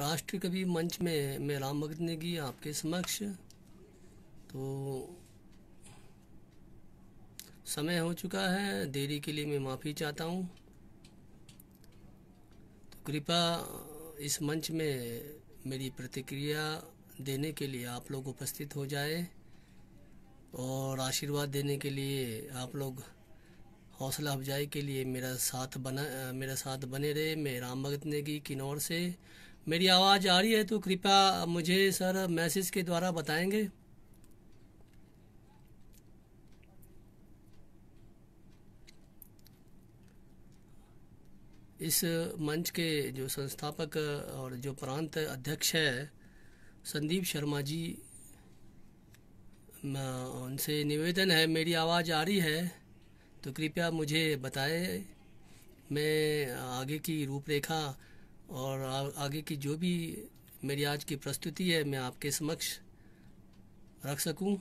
राष्ट्र कवि मंच में, मैं राम भगत नेगी आपके समक्ष? तो समय हो चुका है, देरी के लिए मैं माफ़ी चाहता हूँ। तो कृपया इस मंच में मेरी प्रतिक्रिया देने के लिए आप लोग उपस्थित हो जाए और आशीर्वाद देने के लिए आप लोग हौसला अफजाई के लिए मेरा साथ बना, मेरा साथ बने रहे। मैं राम भगत नेगी किन्नौर से मेरी आवाज़ आ रही है तो कृपया मुझे, सर, मैसेज के द्वारा बताएँगे। इस मंच के जो संस्थापक और जो प्रांत अध्यक्ष है, संदीप शर्मा जी उनसे निवेदन है, मेरी आवाज़ आ रही है तो कृपया मुझे बताएँ। मैं आगे की रूपरेखा और आगे की जो भी मेरी आज की प्रस्तुति है, मैं आपके समक्ष रख सकूँ।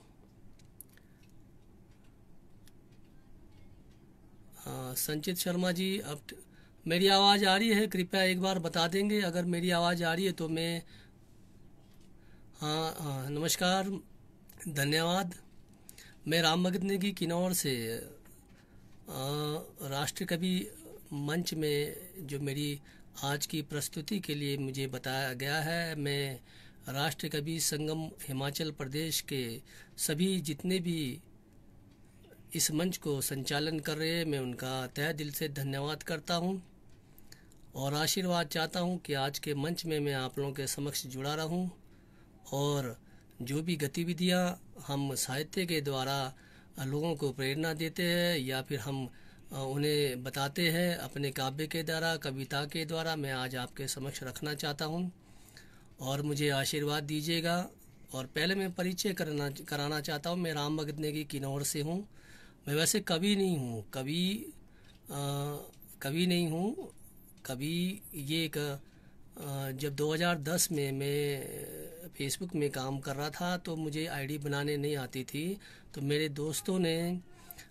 संचित शर्मा जी, अब मेरी आवाज़ आ रही है, कृपया एक बार बता देंगे। अगर मेरी आवाज़ आ रही है तो मैं हाँ हाँ नमस्कार, धन्यवाद। मैं राम भगत नेगी, किन्नौर से। राष्ट्र कवि मंच में जो मेरी आज की प्रस्तुति के लिए मुझे बताया गया है, मैं राष्ट्र कवि संगम हिमाचल प्रदेश के सभी जितने भी इस मंच को संचालन कर रहे हैं, मैं उनका तय दिल से धन्यवाद करता हूँ और आशीर्वाद चाहता हूँ कि आज के मंच में मैं आप लोगों के समक्ष जुड़ा रहूँ और जो भी गतिविधियाँ हम साहित्य के द्वारा लोगों को प्रेरणा देते हैं या फिर हम उन्हें बताते हैं अपने काव्य के द्वारा, कविता के द्वारा। मैं आज आपके समक्ष रखना चाहता हूँ और मुझे आशीर्वाद दीजिएगा। और पहले मैं परिचय करना, कराना चाहता हूँ। मैं राम भगत नेगी, किन्नौर से हूँ। मैं वैसे कवि नहीं हूँ। कवि कवि नहीं हूँ। कवि ये एक जब 2010 में मैं फेसबुक में काम कर रहा था तो मुझे आईडी बनाने नहीं आती थी। तो मेरे दोस्तों ने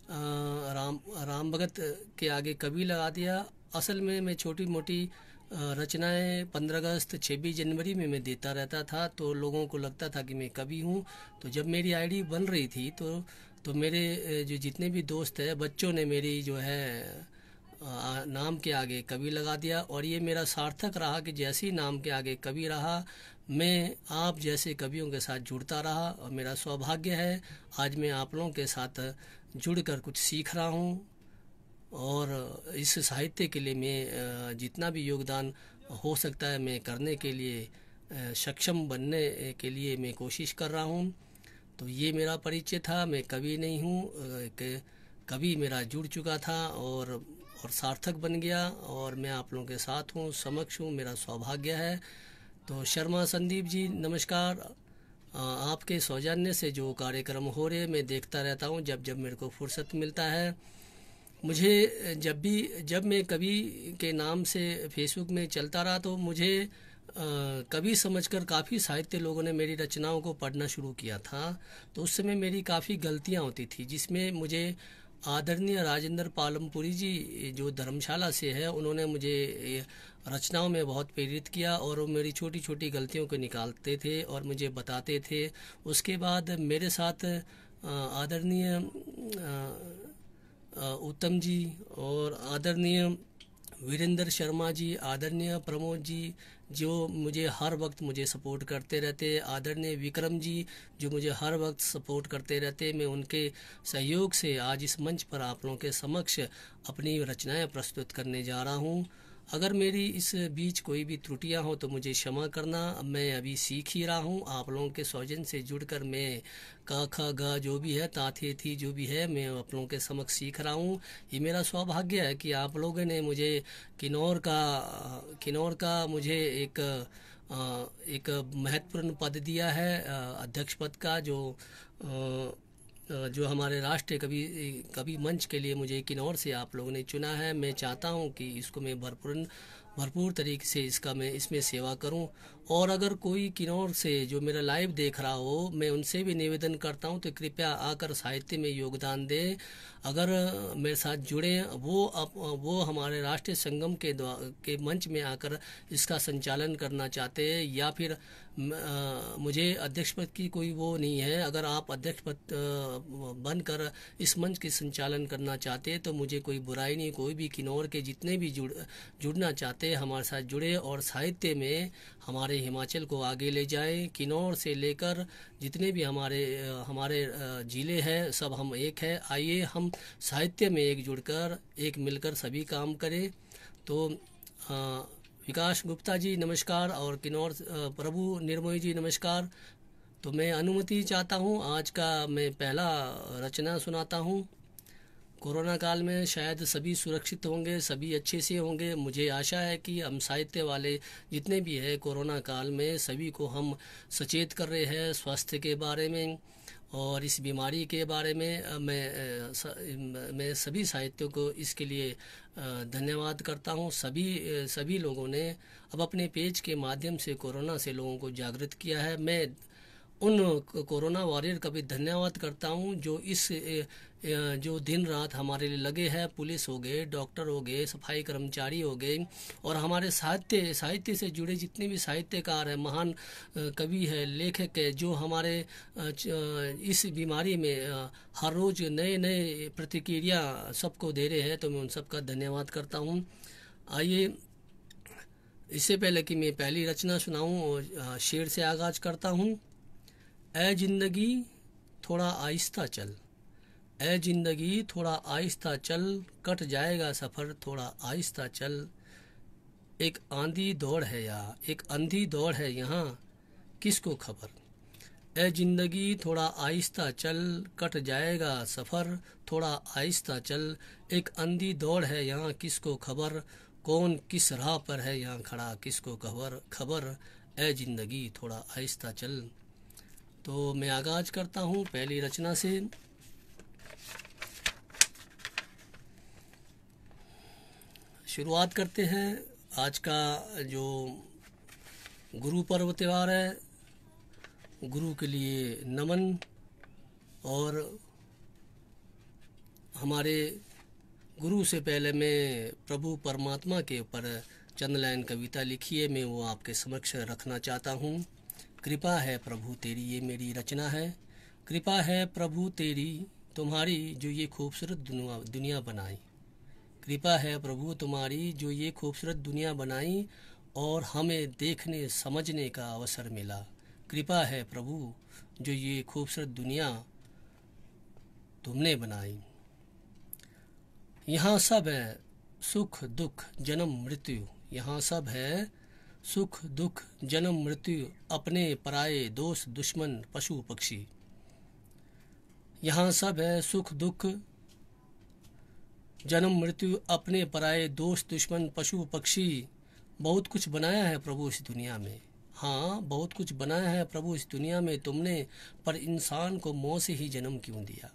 राम राम भगत के आगे कवि लगा दिया। असल में मैं छोटी मोटी रचनाएँ पंद्रह अगस्त, छब्बीस जनवरी में मैं देता रहता था तो लोगों को लगता था कि मैं कवि हूँ। तो जब मेरी आईडी बन रही थी तो तो मेरे जो जितने भी दोस्त हैं, बच्चों ने मेरी जो है नाम के आगे कवि लगा दिया। और ये मेरा सार्थक रहा कि जैसे ही नाम के आगे कवि रहा, मैं आप जैसे कवियों के साथ जुड़ता रहा। और मेरा सौभाग्य है, आज मैं आप लोगों के साथ जुड़कर कुछ सीख रहा हूँ और इस साहित्य के लिए मैं जितना भी योगदान हो सकता है मैं करने के लिए सक्षम बनने के लिए मैं कोशिश कर रहा हूँ। तो ये मेरा परिचय था, मैं कवि नहीं हूँ कवि मेरा जुड़ चुका था और और सार्थक बन गया और मैं आप लोगों के साथ हूँ, समक्ष हूँ, मेरा सौभाग्य है। तो शर्मा संदीप जी, नमस्कार। आपके सौजन्य से जो कार्यक्रम हो रहे मैं देखता रहता हूँ, जब जब मेरे को फुर्सत मिलता है। मुझे जब भी, जब मैं कवि के नाम से फेसबुक में चलता रहा तो मुझे कवि समझकर काफ़ी साहित्य लोगों ने मेरी रचनाओं को पढ़ना शुरू किया था। तो उस समय मेरी काफ़ी गलतियाँ होती थी, जिसमें मुझे आदरणीय राजेंद्र पालमपुरी जी, जो धर्मशाला से है, उन्होंने मुझे रचनाओं में बहुत प्रेरित किया और वो मेरी छोटी छोटी गलतियों को निकालते थे और मुझे बताते थे। उसके बाद मेरे साथ आदरणीय उत्तम जी और आदरणीय वीरेंद्र शर्मा जी, आदरणीय प्रमोद जी, जो मुझे हर वक्त मुझे सपोर्ट करते रहते, आदरणीय विक्रम जी, जो मुझे हर वक्त सपोर्ट करते रहते, मैं उनके सहयोग से आज इस मंच पर आप लोगों के समक्ष अपनी रचनाएँ प्रस्तुत करने जा रहा हूँ। अगर मेरी इस बीच कोई भी त्रुटियाँ हो तो मुझे क्षमा करना। मैं अभी सीख ही रहा हूँ। आप लोगों के सौजन से जुड़कर मैं क, ख, ग, जो भी है, ताथे, थी, जो भी है, मैं आप लोगों के समक्ष सीख रहा हूँ। ये मेरा सौभाग्य है कि आप लोगों ने मुझे किन्नौर का किन्नौर का मुझे एक एक महत्वपूर्ण पद दिया है अध्यक्ष पद का, जो जो हमारे राष्ट्रीय कवि कवि मंच के लिए मुझे किन्नौर से आप लोगों ने चुना है। मैं चाहता हूँ कि इसको मैं भरपूर भरपूर तरीके से इसका मैं, इसमें सेवा करूँ और अगर कोई किन्नौर से जो मेरा लाइव देख रहा हो मैं उनसे भी निवेदन करता हूँ तो कृपया आकर साहित्य में योगदान दें। अगर मेरे साथ जुड़े वो अप, वो हमारे राष्ट्रीय संगम के के मंच में आकर इसका संचालन करना चाहते हैं या फिर मुझे अध्यक्ष पद की कोई वो नहीं है। अगर आप अध्यक्ष पद बनकर इस मंच के संचालन करना चाहते हैं तो मुझे कोई बुराई नहीं कोई भी किन्नौर के जितने भी जुड़ जुड़ना चाहते हमारे साथ जुड़े और साहित्य में हमारे हिमाचल को आगे ले जाएँ, किन्नौर से लेकर जितने भी हमारे हमारे ज़िले हैं, सब हम एक है। आइए हम साहित्य में एक जुड़कर, एक मिलकर सभी काम करें। तो विकास गुप्ता जी, नमस्कार, और किन्नौर प्रभु निर्मोही जी, नमस्कार। तो मैं अनुमति चाहता हूँ, आज का मैं पहला रचना सुनाता हूँ। कोरोना काल में शायद सभी सुरक्षित होंगे, सभी अच्छे से होंगे। मुझे आशा है कि हम साहित्य वाले जितने भी है कोरोना काल में, सभी को हम सचेत कर रहे हैं स्वास्थ्य के बारे में और इस बीमारी के बारे में। मैं मैं सभी साहित्यों को इसके लिए धन्यवाद करता हूँ। सभी सभी लोगों ने अब अपने पेज के माध्यम से कोरोना से लोगों को जागृत किया है। मैं उन कोरोना वॉरियर का भी धन्यवाद करता हूँ जो इस जो दिन रात हमारे लिए लगे हैं, पुलिस हो गए, डॉक्टर हो गए, सफ़ाई कर्मचारी हो गए, और हमारे साहित्य साहित्य से जुड़े जितने भी साहित्यकार हैं, महान कवि है, लेखक है, जो हमारे इस बीमारी में हर रोज नए नए प्रतिक्रिया सबको दे रहे हैं तो मैं उन सबका धन्यवाद करता हूँ। आइए, इससे पहले कि मैं पहली रचना सुनाऊं शेर से आगाज़ करता हूँ। ए ज़िंदगी, थोड़ा आहिस्ता चल। ए ज़िंदगी थोड़ा आहिस्ता चल, कट जाएगा सफ़र, थोड़ा आहिस्ता चल। एक आंधी दौड़ है यहाँ एक अंधी दौड़ है यहाँ, किसको खबर? ए ज़िंदगी थोड़ा आहिस्ता चल, कट जाएगा सफ़र, थोड़ा आहिस्ता चल। एक अंधी दौड़ है यहाँ, किसको खबर? कौन किस राह पर है यहाँ खड़ा, किसको खबर? खबर ए ज़िंदगी थोड़ा आहिस्ता चल। तो मैं आगाज़ करता हूँ पहली रचना से। शुरुआत करते हैं। आज का जो गुरु पर्व त्यौहार है, गुरु के लिए नमन और हमारे गुरु से पहले मैं प्रभु परमात्मा के ऊपर चंद लाइन कविता लिखी है मैं वो आपके समक्ष रखना चाहता हूँ। कृपा है प्रभु तेरी, ये मेरी रचना है। कृपा है प्रभु तेरी, तुम्हारी जो ये खूबसूरत दुनिया दुनिया बनाई। कृपा है प्रभु तुम्हारी, जो ये खूबसूरत दुनिया बनाई और हमें देखने, समझने का अवसर मिला। कृपा है प्रभु, जो ये खूबसूरत दुनिया तुमने बनाई। यहाँ सब है सुख, दुख, जन्म, मृत्यु। यहाँ सब है सुख, दुख, जन्म, मृत्यु, अपने पराये दोस्त, दुश्मन, पशु, पक्षी। यहाँ सब है सुख, दुख जन्म मृत्यु अपने पराए दोस्त दुश्मन पशु पक्षी, बहुत कुछ बनाया है प्रभु इस दुनिया में। हाँ बहुत कुछ बनाया है प्रभु इस दुनिया में तुमने, पर इंसान को मोह से ही जन्म क्यों दिया?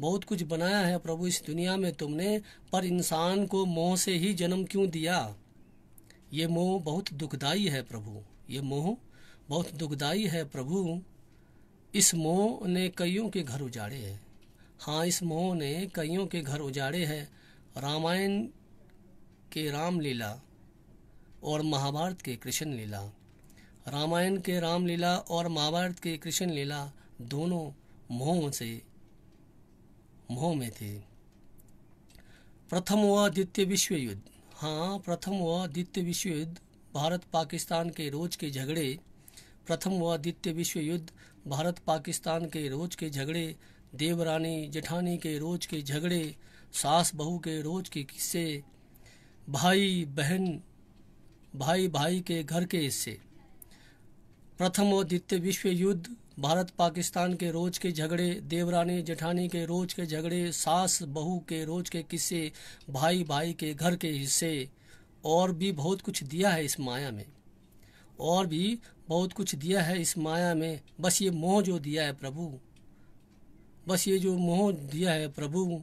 बहुत कुछ बनाया है प्रभु इस दुनिया में तुमने, पर इंसान को मोह से ही जन्म क्यों दिया? ये मोह बहुत दुखदाई है प्रभु, ये मोह बहुत दुखदाई है प्रभु। इस मोह ने कईयों के घर उजाड़े हैं। हाँ इस मोह ने कईयों के घर उजाड़े हैं, रामायण के रामलीला और महाभारत के कृष्ण लीला रामायण के रामलीला और महाभारत के कृष्ण लीला दोनों मोह से, मोह में थे। प्रथम व द्वितीय विश्व युद्ध हाँ प्रथम व द्वितीय विश्व युद्ध भारत पाकिस्तान के रोज के झगड़े। प्रथम व द्वितीय विश्व युद्ध भारत पाकिस्तान के रोज के झगड़े। देवरानी, जेठानी के रोज के झगड़े, सास बहू के रोज के किस्से, भाई बहन, भाई भाई के घर के हिस्से। प्रथम और द्वितीय विश्व युद्ध, भारत पाकिस्तान के रोज के झगड़े, देवरानी, जेठानी के रोज के झगड़े, सास बहू के रोज के किस्से, भाई भाई के घर के हिस्से। और भी बहुत कुछ दिया है इस माया में। और भी बहुत कुछ दिया है इस माया में। बस ये मोह जो दिया है प्रभु बस ये जो मोह दिया है प्रभु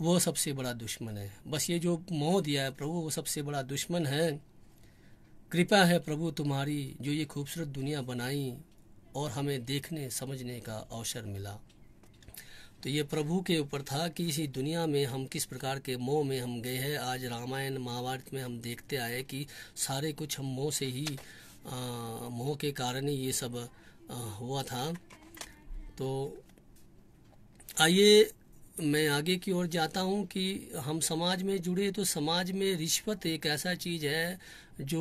वो सबसे बड़ा दुश्मन है। बस ये जो मोह दिया है प्रभु वो सबसे बड़ा दुश्मन है। कृपा है प्रभु तुम्हारी जो ये खूबसूरत दुनिया बनाई और हमें देखने समझने का अवसर मिला। तो ये प्रभु के ऊपर था कि इसी दुनिया में हम किस प्रकार के मोह में हम गए हैं। आज रामायण महाभारत में हम देखते आए कि सारे कुछ हम मोह से ही मोह के कारण ही ये सब आ, हुआ था। तो आइए मैं आगे की ओर जाता हूँ कि हम समाज में जुड़े तो समाज में रिश्वत एक ऐसा चीज़ है जो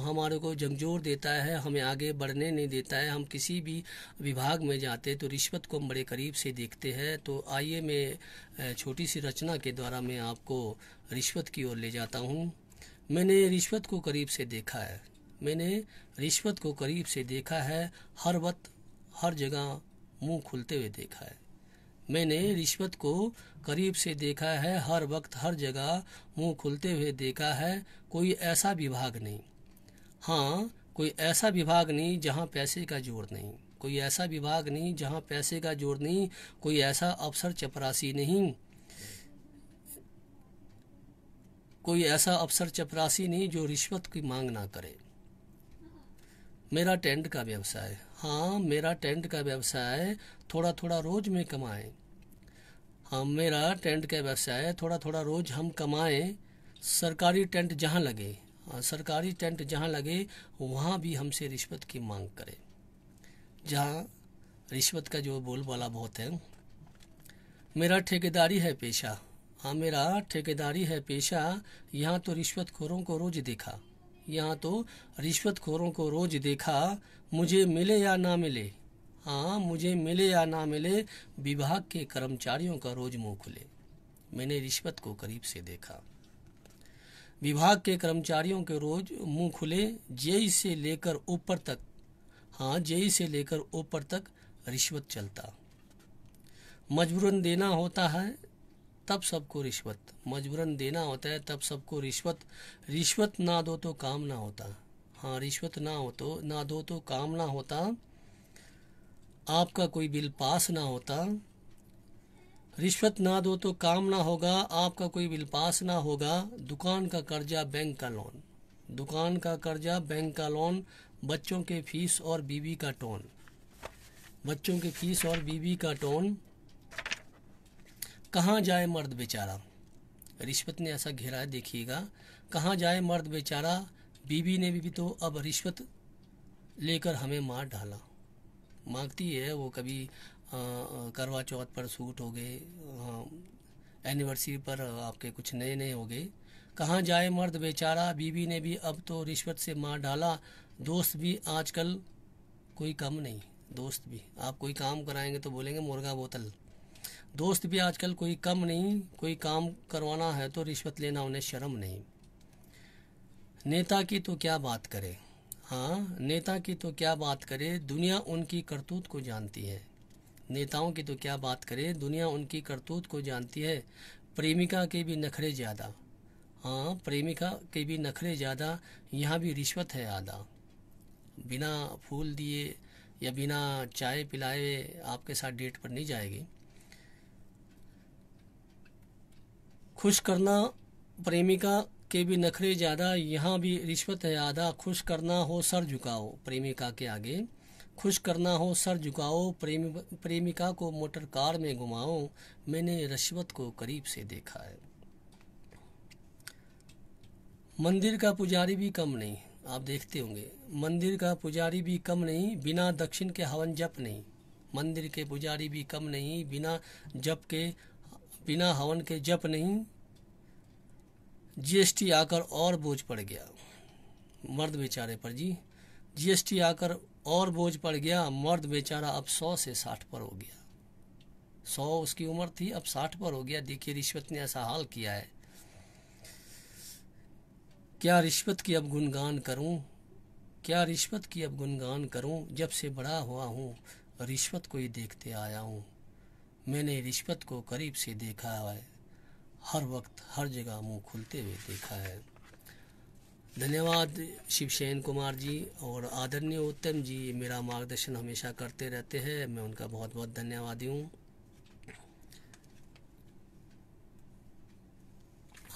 हमारे को जमजोर देता है, हमें आगे बढ़ने नहीं देता है। हम किसी भी विभाग में जाते तो रिश्वत को हम बड़े करीब से देखते हैं। तो आइए मैं छोटी सी रचना के द्वारा मैं आपको रिश्वत की ओर ले जाता हूँ। मैंने रिश्वत को करीब से देखा है। मैंने रिश्वत को करीब से देखा है, हर वक्त, हर जगह मुँह खुलते हुए देखा है। मैंने रिश्वत को करीब से देखा है, हर वक्त, हर जगह मुँह खुलते हुए देखा है, कोई ऐसा विभाग नहीं। हाँ कोई ऐसा विभाग नहीं जहाँ पैसे का ज़ोर नहीं। कोई ऐसा विभाग नहीं जहाँ पैसे का ज़ोर नहीं, कोई ऐसा अफसर चपरासी नहीं। कोई ऐसा अफसर चपरासी नहीं जो रिश्वत की मांग ना करे। मेरा टेंट का व्यवसाय हाँ मेरा टेंट का व्यवसाय थोड़ा थोड़ा रोज में कमाए। हाँ मेरा टेंट का व्यवसाय थोड़ा थोड़ा रोज हम कमाएँ। सरकारी टेंट जहाँ लगे हाँ सरकारी टेंट जहाँ लगे, वहाँ भी हमसे रिश्वत की मांग करें। जहाँ रिश्वत का जो बोलबाला बहुत है। मेरा ठेकेदारी है पेशा। हाँ मेरा ठेकेदारी है पेशा। यहाँ तो रिश्वत खोरों को रोज देखा। यहाँ तो रिश्वत खोरों को रोज देखा मुझे मिले या ना मिले? हाँ मुझे मिले या ना मिले, विभाग के कर्मचारियों का रोज मुँह खुले। मैंने रिश्वत को करीब से देखा। विभाग के कर्मचारियों के रोज मुँह खुले, जेई से लेकर ऊपर तक। हाँ जेई से लेकर ऊपर तक रिश्वत चलता। मजबूरन देना होता है, तब सबको रिश्वत। मजबूरन देना होता है, तब सबको रिश्वत। रिश्वत ना दो तो काम ना होता। हाँ रिश्वत ना हो तो ना दो तो काम ना होता, आपका कोई बिल पास ना होता। रिश्वत ना दो तो काम ना होगा, आपका कोई बिल पास ना होगा। दुकान का कर्जा, बैंक का लोन दुकान का कर्जा, बैंक का लोन बच्चों के फ़ीस और बीवी का टोन। बच्चों के फ़ीस और बीवी का टोन। कहाँ जाए मर्द बेचारा? रिश्वत ने ऐसा घेरा देखिएगा। कहाँ जाए मर्द बेचारा? बीवी ने भी तो अब रिश्वत लेकर हमें मार डाला। मांगती है वो कभी करवा चौथ पर सूट हो गए एनिवर्सरी पर आपके कुछ नए नए हो गए। कहाँ जाए मर्द बेचारा? बीवी ने भी अब तो रिश्वत से मार डाला। दोस्त भी आजकल कोई कम नहीं, दोस्त भी। आप कोई काम कराएँगे तो बोलेंगे मुर्गा बोतल। दोस्त भी आजकल कोई कम नहीं, कोई काम करवाना है तो रिश्वत लेना उन्हें शर्म नहीं। नेता की तो क्या बात करें? हाँ नेता की तो क्या बात करे? दुनिया उनकी करतूत को जानती है। नेताओं की तो क्या बात करे? दुनिया उनकी करतूत को जानती है। प्रेमिका के भी नखरे ज़्यादा। हाँ प्रेमिका के भी नखरे ज़्यादा। यहाँ भी रिश्वत है आधा। बिना फूल दिए या बिना चाय पिलाए आपके साथ डेट पर नहीं जाएगी। खुश करना प्रेमिका के भी नखरे ज़्यादा, यहाँ भी रिश्वत है आधा खुश करना हो सर झुकाओ। प्रेमिका के आगे, खुश करना हो सर झुकाओ, प्रेमी, प्रेमिका को मोटर कार में घुमाओ, मैंने रिश्वत को करीब से देखा है। मंदिर का पुजारी भी कम नहीं, आप देखते होंगे। मंदिर का पुजारी भी कम नहीं, बिना दक्षिण के हवन जप नहीं। मंदिर के पुजारी भी कम नहीं, बिना जप के, बिना हवन के जप नहीं जीएसटी आकर और बोझ पड़ गया। मर्द बेचारे पर जी। जीएसटी आकर और बोझ पड़ गया। मर्द बेचारा अब सौ से साठ पर हो गया। सौ उसकी उम्र थी, अब साठ पर हो गया। देखिए रिश्वत ने ऐसा हाल किया है। क्या रिश्वत की अब गुनगान करूँ? क्या रिश्वत की अब गुनगान करूँ? जब से बड़ा हुआ हूँ, रिश्वत को ही देखते आया हूँ। मैंने रिश्वत को करीब से देखा है। हर वक्त, हर जगह मुँह खुलते हुए देखा है। धन्यवाद शिवसेन कुमार जी और आदरणीय उत्तम जी, मेरा मार्गदर्शन हमेशा करते रहते हैं। मैं उनका बहुत बहुत धन्यवादी हूँ।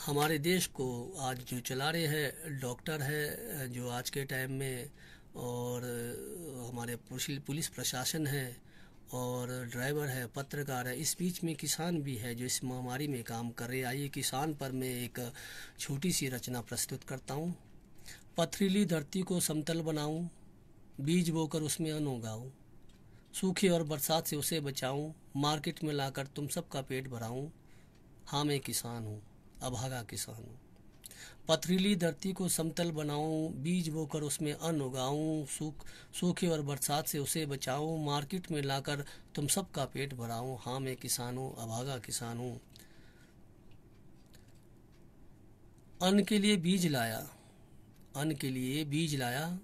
हमारे देश को आज जो चला रहे हैं, डॉक्टर है, जो आज के टाइम में और हमारे पुलिस प्रशासन है और ड्राइवर है, पत्रकार है, इस बीच में किसान भी है जो इस महामारी में काम कर रहे आइए किसान पर मैं एक छोटी सी रचना प्रस्तुत करता हूँ। पथरीली धरती को समतल बनाऊँ, बीज बोकर उसमें अन्न उगाऊं सूखे और बरसात से उसे बचाऊं, मार्केट में लाकर तुम सबका पेट भराऊं। हाँ मैं किसान हूँ, अभागा किसान हूँ। पथरीली धरती को समतल बनाऊँ, बीज बोकर उसमें अन्न उगाऊं, सूख, सूखे और बरसात से उसे बचाऊं, मार्केट में लाकर तुम सबका पेट भराऊं। हाँ मैं किसान हूँ अभागा किसान। हूँ अन्न के लिए बीज लाया, अन्न के लिए बीज लाया,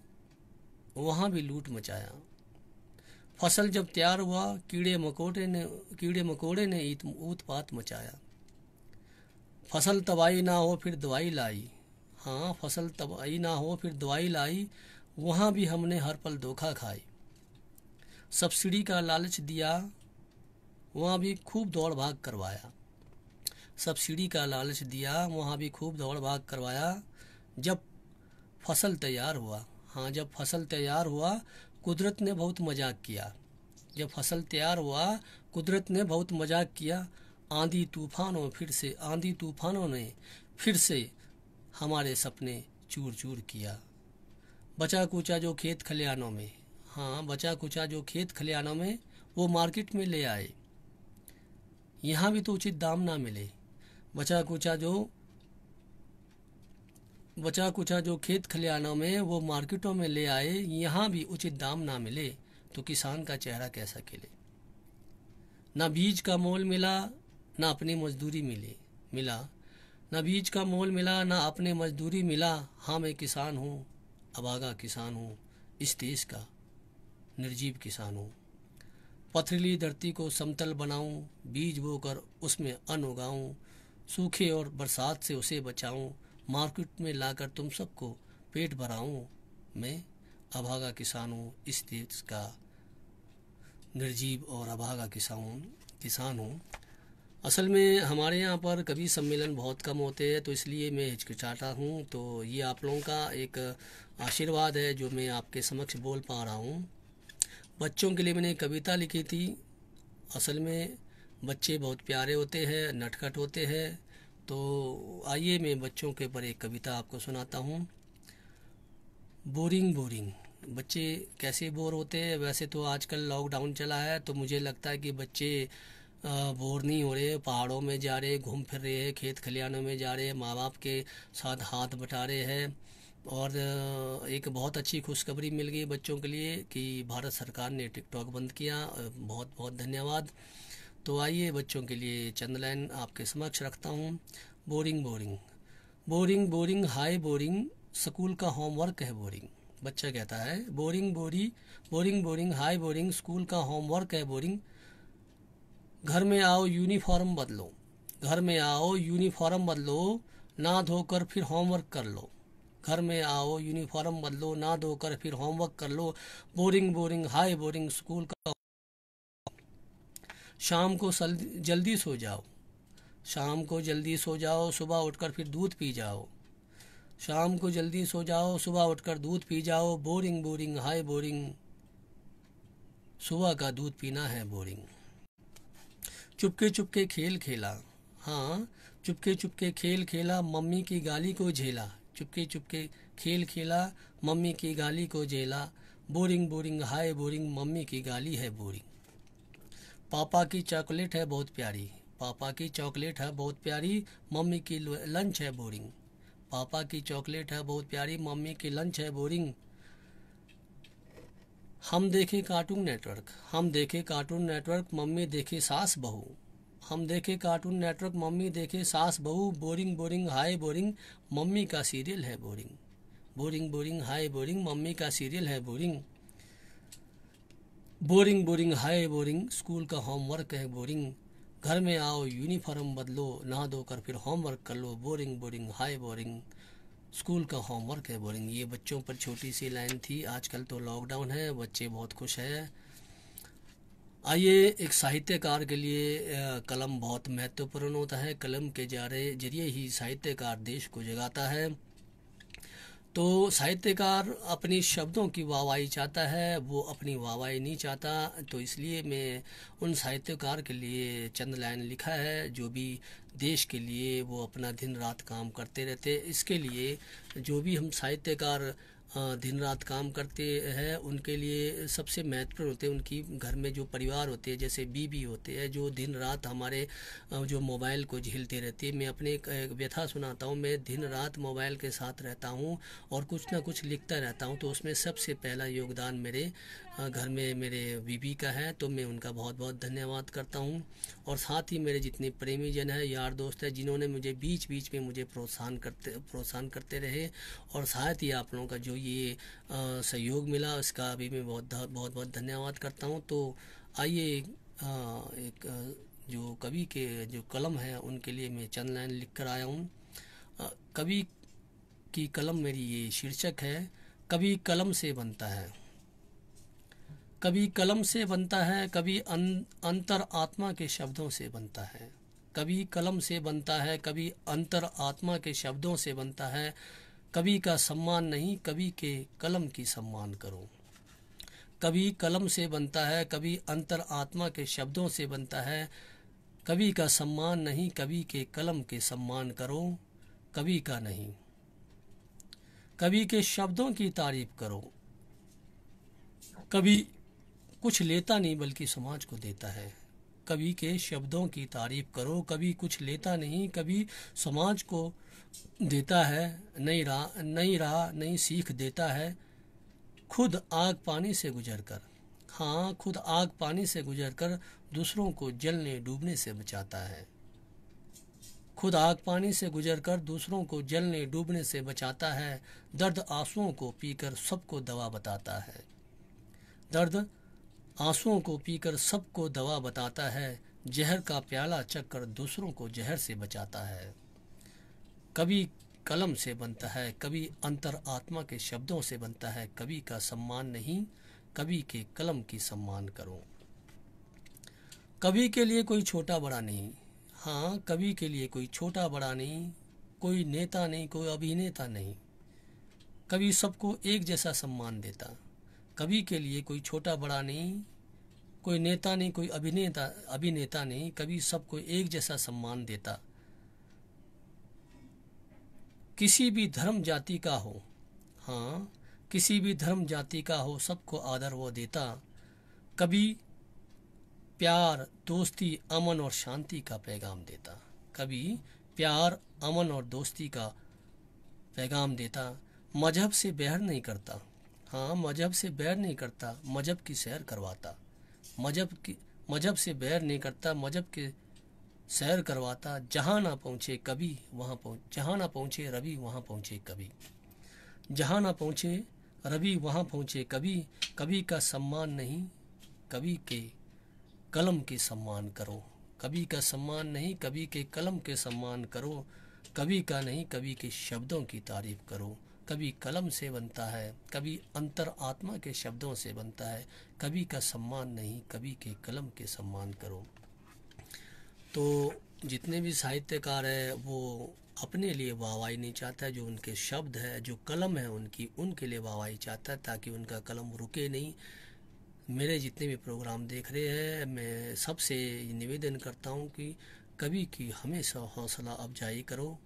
वहाँ भी लूट मचाया। फ़सल जब तैयार हुआ, कीड़े मकोड़े ने, कीड़े मकोड़े ने उत्पात मचाया। फ़सल तबाही ना हो, फिर दवाई लाई। हाँ फ़सल तबाही ना हो, फिर दवाई लाई। वहाँ भी हमने हर पल धोखा खाई। सब्सिडी का लालच दिया। वहाँ भी खूब दौड़ भाग करवाया। सब्सिडी का लालच दिया। वहाँ भी खूब दौड़ भाग करवाया। जब फ़सल तैयार हुआ। हाँ जब फ़सल तैयार हुआ, कुदरत ने बहुत मज़ाक किया। जब फ़सल तैयार हुआ, कुदरत ने बहुत मज़ाक किया। आंधी तूफानों फिर से, आंधी तूफानों ने फिर से हमारे सपने चूर चूर किया। बचा कुचा जो खेत खलियानों में हाँ बचा कुचा जो खेत खलियानों में, वो मार्केट में ले आए। यहाँ भी तो उचित दाम ना मिले। बचा कुचा जो, बचा कुचा जो खेत खलियानों में, वो मार्केटों में ले आए, यहाँ भी उचित दाम ना मिले तो किसान का चेहरा कैसा खिले? ना बीज का मोल मिला ना अपनी मजदूरी मिली, मिला। ना बीज का मोल मिला, ना अपने मजदूरी मिला। हाँ मैं किसान हूँ अभागा किसान हूँ, इस देश का निर्जीव किसान हूँ। पथरीली धरती को समतल बनाऊँ, बीज बोकर उसमें अन्न उगाऊं, सूखे और बरसात से उसे बचाऊं, मार्केट में लाकर तुम सबको पेट भराऊं। मैं अभागा किसान हूँ, इस देश का निर्जीव और अभागा किसान किसान हूँ। असल में हमारे यहाँ पर कवि सम्मेलन बहुत कम होते हैं तो इसलिए मैं हिचकिचाता हूँ। तो ये आप लोगों का एक आशीर्वाद है जो मैं आपके समक्ष बोल पा रहा हूँ। बच्चों के लिए मैंने कविता लिखी थी। असल में बच्चे बहुत प्यारे होते हैं, नटखट होते हैं। तो आइए मैं बच्चों के ऊपर एक कविता आपको सुनाता हूँ। Boring boring. बच्चे कैसे बोर होते हैं? वैसे तो आजकल लॉकडाउन चला है तो मुझे लगता है कि बच्चे बोर नहीं हो रहे, पहाड़ों में जा रहे, घूम फिर रहे हैं, खेत खलिहानों में जा रहे हैं माँ बाप के साथ हाथ बटा रहे हैं और एक बहुत अच्छी खुशखबरी मिल गई बच्चों के लिए कि भारत सरकार ने टिकटॉक बंद किया। बहुत बहुत धन्यवाद। तो आइए बच्चों के लिए चंद लाइन आपके समक्ष रखता हूँ। Boring boring. बोरिंग बोरिंग हाई बोरिंग, स्कूल का होमवर्क है बोरिंग। बच्चा कहता है, बोरिंग, बोरी, बोरिंग बोरिंग हाई बोरिंग, स्कूल का होमवर्क है बोरिंग। घर में आओ यूनिफॉर्म बदलो। घर में आओ यूनिफॉर्म बदलो, ना धोकर फिर होमवर्क कर लो। घर में आओ यूनिफॉर्म बदलो, ना धोकर फिर होमवर्क कर लो। बोरिंग बोरिंग हाई बोरिंग स्कूल का शाम को जल्दी सो जाओ। शाम को जल्दी सो जाओ, सुबह उठकर फिर दूध पी जाओ। शाम को जल्दी सो जाओ, सुबह उठकर दूध पी जाओ। बोरिंग बोरिंग हाई बोरिंग सुबह का दूध पीना है बोरिंग चुपके चुपके खेल खेला। हाँ चुपके चुपके खेल खेला, मम्मी की गाली को झेला। चुपके चुपके खेल खेला, मम्मी की गाली को झेला। बोरिंग बोरिंग, हाय बोरिंग, मम्मी की गाली है बोरिंग। पापा की चॉकलेट है बहुत प्यारी। पापा की चॉकलेट है बहुत प्यारी, मम्मी की लंच है बोरिंग। पापा की चॉकलेट है बहुत प्यारी, मम्मी की लंच है बोरिंग। हम देखे कार्टून नेटवर्क हम देखे कार्टून नेटवर्क मम्मी देखे सास बहू। हम देखे कार्टून नेटवर्क मम्मी देखे सास बहू। बोरिंग बोरिंग हाय बोरिंग मम्मी का सीरियल है बोरिंग बोरिंग बोरिंग हाय बोरिंग मम्मी का सीरियल है बोरिंग बोरिंग बोरिंग हाय बोरिंग स्कूल का होमवर्क है बोरिंग घर में आओ यूनिफॉर्म बदलो, नहा धोकर फिर होमवर्क कर लो। बोरिंग बोरिंग हाय बोरिंग स्कूल का होमवर्क है बोलेंगे। ये बच्चों पर छोटी सी लाइन थी। आजकल तो लॉकडाउन है, बच्चे बहुत खुश हैं। आइए, एक साहित्यकार के लिए कलम बहुत महत्वपूर्ण होता है। कलम के जारे, ज़रिए ही साहित्यकार देश को जगाता है। तो साहित्यकार अपनी शब्दों की वाहवाही चाहता है, वो अपनी वाहवाही नहीं चाहता। तो इसलिए मैं उन साहित्यकार के लिए चंद लाइन लिखा है, जो भी देश के लिए वो अपना दिन रात काम करते रहते इसके लिए जो भी हम साहित्यकार दिन रात काम करते हैं, उनके लिए सबसे महत्वपूर्ण होते हैं उनकी घर में जो परिवार होते हैं, जैसे बीबी होते हैं, जो दिन रात हमारे जो मोबाइल को झेलते रहते हैं। मैं अपने एक व्यथा सुनाता हूँ, मैं दिन रात मोबाइल के साथ रहता हूँ और कुछ ना कुछ लिखता रहता हूँ तो उसमें सबसे पहला योगदान मेरे घर में मेरे बीबी का है तो मैं उनका बहुत बहुत धन्यवाद करता हूँ। और साथ ही मेरे जितने प्रेमी जन हैं, यार दोस्त हैं, जिन्होंने मुझे बीच बीच में मुझे प्रोत्साहन करते प्रोत्साहन करते रहे, और साथ ही आप लोगों का जो ये सहयोग मिला उसका भी मैं बहुत बहुत बहुत धन्यवाद करता हूँ। तो आइए एक जो कवि के जो कलम है, उनके लिए मैं चंद लाइन लिख कर आया हूँ। कवि की कलम मेरी ये शीर्षक है, कवि कलम से बनता है। कभी कलम से बनता है कभी अं, अंतर आत्मा के शब्दों से बनता है। कभी कलम से बनता है कभी अंतर आत्मा के शब्दों से बनता है। कभी का सम्मान नहीं कभी के कलम की सम्मान करो। कभी कलम से बनता है कभी अंतर आत्मा के शब्दों से बनता है। कभी का सम्मान नहीं कभी के कलम के सम्मान करो। कभी का नहीं। कभी के शब्दों की तारीफ़ करो। कभी कुछ लेता नहीं बल्कि समाज को देता है। कवि के शब्दों की तारीफ़ करो कभी कुछ लेता नहीं कभी समाज को देता है, नई राह नई राह नई सीख देता है, खुद आग पानी से गुजर कर हाँ खुद आग पानी से गुजर कर दूसरों को जलने डूबने से बचाता है। खुद आग पानी से गुजर कर दूसरों को जलने डूबने से बचाता है। दर्द आंसुओं को पीकर सबको दवा बताता है। दर्द आंसुओं को पीकर सबको दवा बताता है, जहर का प्याला चक्कर दूसरों को जहर से बचाता है। कभी कलम से बनता है, कभी अंतर आत्मा के शब्दों से बनता है, कभी का सम्मान नहीं, कभी के कलम की सम्मान करो। कभी के लिए कोई छोटा बड़ा नहीं। हाँ कभी के लिए कोई छोटा बड़ा नहीं, कोई नेता नहीं, कोई अभिनेता नहीं। कभी सबको एक जैसा सम्मान देता। कवि के लिए कोई छोटा बड़ा नहीं, कोई नेता नहीं, कोई अभिनेता अभिनेता नहीं, कभी सबको एक जैसा सम्मान देता। किसी भी धर्म जाति का हो हाँ किसी भी धर्म जाति का हो, सबको आदर वो देता। कभी प्यार, दोस्ती, अमन और शांति का पैगाम देता। कभी प्यार, अमन और दोस्ती का पैगाम देता। मज़हब से बैर नहीं करता। हाँ मज़हब से बैर नहीं करता, मज़हब की सैर करवाता। मज़हब की, मज़हब से बैर नहीं करता, मज़हब के सैर करवाता, जहाँ ना पहुँचे कभी वहाँ पहुँच जहाँ ना पहुँचे रवि वहाँ पहुँचे कभी। जहाँ ना पहुँचे रवि वहाँ पहुँचे कभी कभी का सम्मान नहीं, कभी के कलम के सम्मान करो। कभी का सम्मान नहीं, कभी के कलम के सम्मान करो। कभी का नहीं, कभी के शब्दों की तारीफ़ करो। कभी कलम से बनता है, कभी अंतर आत्मा के शब्दों से बनता है, कभी का सम्मान नहीं, कभी के कलम के सम्मान करो। तो जितने भी साहित्यकार है, वो अपने लिए वाहवाही नहीं चाहता जो उनके शब्द है, जो कलम है उनकी, उनके लिए वाहवाही चाहता है, ताकि उनका कलम रुके नहीं। मेरे जितने भी प्रोग्राम देख रहे हैं, मैं सबसे निवेदन करता हूँ कि कभी की हमेशा हौसला अफजाई करो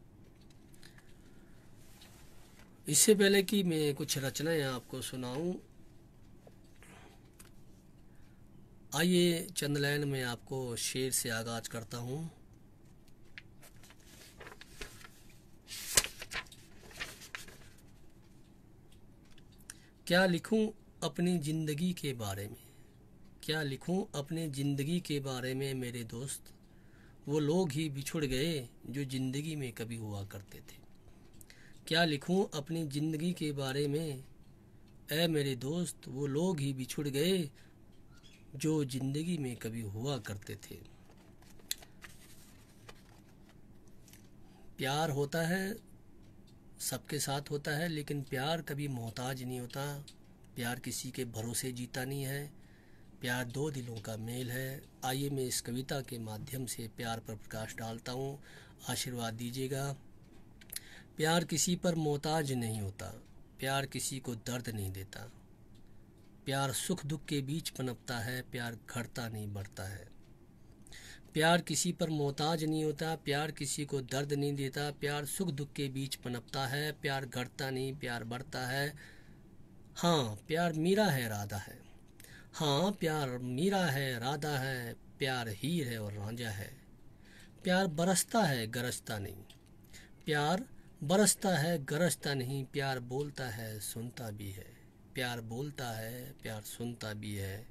इससे पहले कि मैं कुछ रचनाएँ आपको सुनाऊं, आइए चंदलैन में आपको शेर से आगाज़ करता हूँ। क्या लिखूं अपनी ज़िंदगी के बारे में? क्या लिखूं अपनी ज़िंदगी के बारे में मेरे दोस्त? वो लोग ही बिछुड़ गए जो ज़िंदगी में कभी हुआ करते थे। क्या लिखूं अपनी ज़िंदगी के बारे में? ऐ मेरे दोस्त, वो लोग ही बिछुड़ गए जो ज़िंदगी में कभी हुआ करते थे। प्यार होता है, सबके साथ होता है, लेकिन प्यार कभी मोहताज नहीं होता। प्यार किसी के भरोसे जीता नहीं है। प्यार दो दिलों का मेल है। आइए मैं इस कविता के माध्यम से प्यार पर प्रकाश डालता हूँ। आशीर्वाद दीजिएगा। प्यार किसी पर मोहताज नहीं होता, प्यार किसी को दर्द नहीं देता। प्यार सुख दुख के बीच पनपता है, प्यार घटता नहीं, बढ़ता है। प्यार किसी पर मोहताज नहीं होता, प्यार किसी को दर्द नहीं देता, प्यार सुख दुख के बीच पनपता है, प्यार घटता नहीं, प्यार बढ़ता है। हाँ प्यार मीरा है, राधा है। हाँ प्यार मीरा है, राधा है, प्यार हीर है और रांझा है। प्यार बरसता है, गरजता नहीं। प्यार बरसता है, गरजता नहीं, प्यार बोलता है, सुनता भी है। प्यार बोलता है, प्यार सुनता भी है।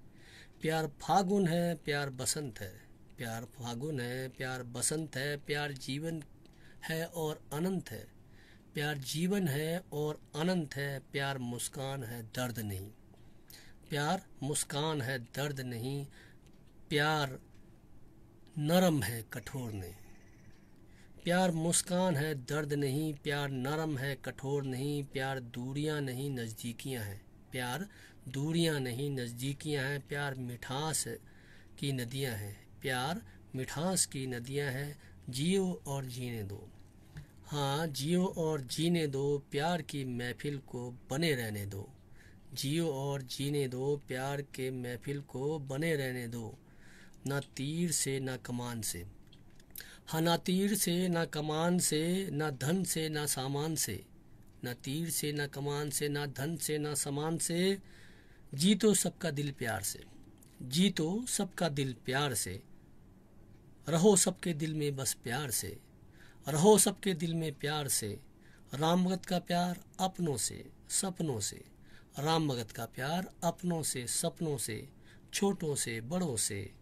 प्यार फागुन है, प्यार बसंत है। प्यार फागुन है, प्यार बसंत है, प्यार जीवन है और अनंत है। प्यार जीवन है और अनंत है, प्यार मुस्कान है, दर्द नहीं। प्यार मुस्कान है, दर्द नहीं। प्यार नरम है, कठोर नहीं। प्यार मुस्कान है, दर्द नहीं, प्यार नरम है, कठोर नहीं, प्यार दूरियाँ नहीं, नज़दीकियाँ हैं। प्यार दूरियाँ नहीं, नज़दीकियाँ हैं, प्यार मिठास की नदियाँ हैं। प्यार मिठास की नदियाँ हैं, जियो और जीने दो। हाँ जियो और जीने दो, प्यार की महफिल को बने रहने दो। जियो और जीने दो, प्यार के महफिल को बने रहने दो। ना तीर से, ना कमान से। ना तीर से, ना कमान से, ना धन से, ना सामान से। ना तीर से, ना कमान से, ना धन से, ना सामान से। जी तो सबका दिल प्यार से। जी तो सबका दिल प्यार से। रहो सबके दिल में बस प्यार से। रहो सबके दिल में प्यार से। राम भगत का प्यार अपनों से, सपनों से। राम भगत का प्यार अपनों से, सपनों से। छोटों से, बड़ों से।